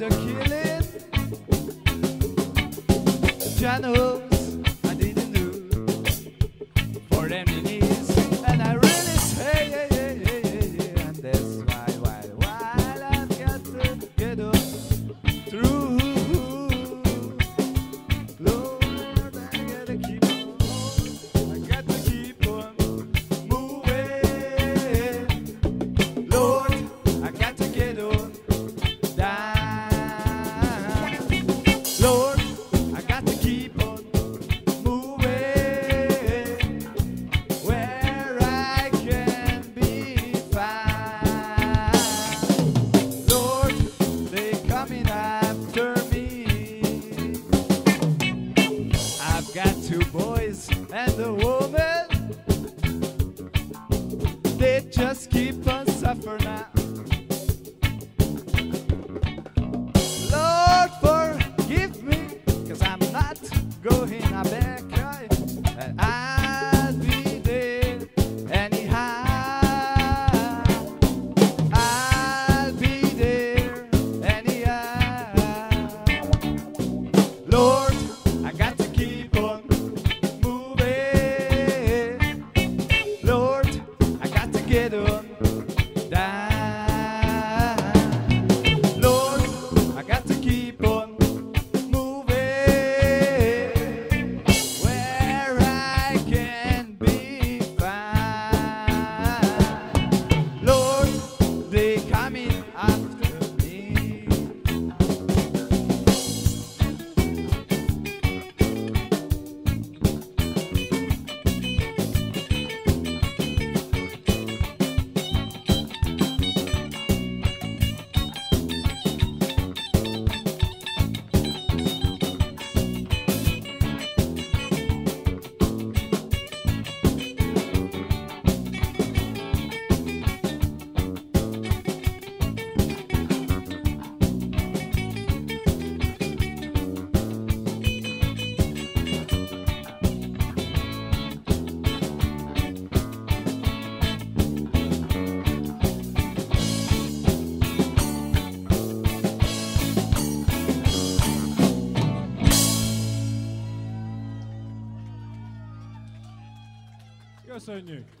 the killing. Channel. two boys and a woman. They just keep on suffering now. quiero Köszönjük!